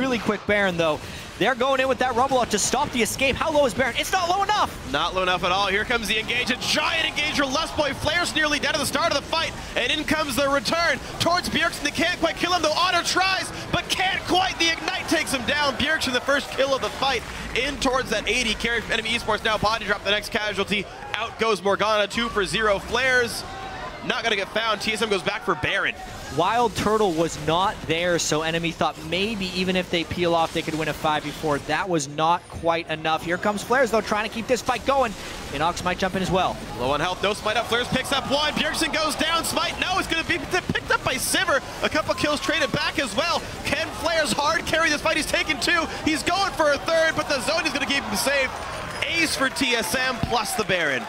really quick Baron, though. They're going in with that Rumble to stop the escape. How low is Baron? It's not low enough. Not low enough at all. Here comes the engage. A giant engager. Lustboy Flaresz nearly dead at the start of the fight. And in comes the return towards Bjergsen. They can't quite kill him, though. Otter tries, but can't quite. The Ignite takes him down. Bjergsen, the first kill of the fight, in towards that 80. Carry enemy esports now. Bodydrop the next casualty. Out goes Morgana. Two for zero Flaresz. Not going to get found. TSM goes back for Baron. WildTurtle was not there, so enemy thought maybe even if they peel off, they could win a 5v4. That was not quite enough. Here comes Flaresz, though, trying to keep this fight going. InnoX might jump in as well. Low on health, no smite up. Flaresz picks up one. Bjergsen goes down. Smite, no, it's going to be picked up by Sivir. A couple kills traded back as well. Can Flaresz hard carry this fight? He's taken two. He's going for a third, but the zone is going to keep him safe. Ace for TSM plus the Baron.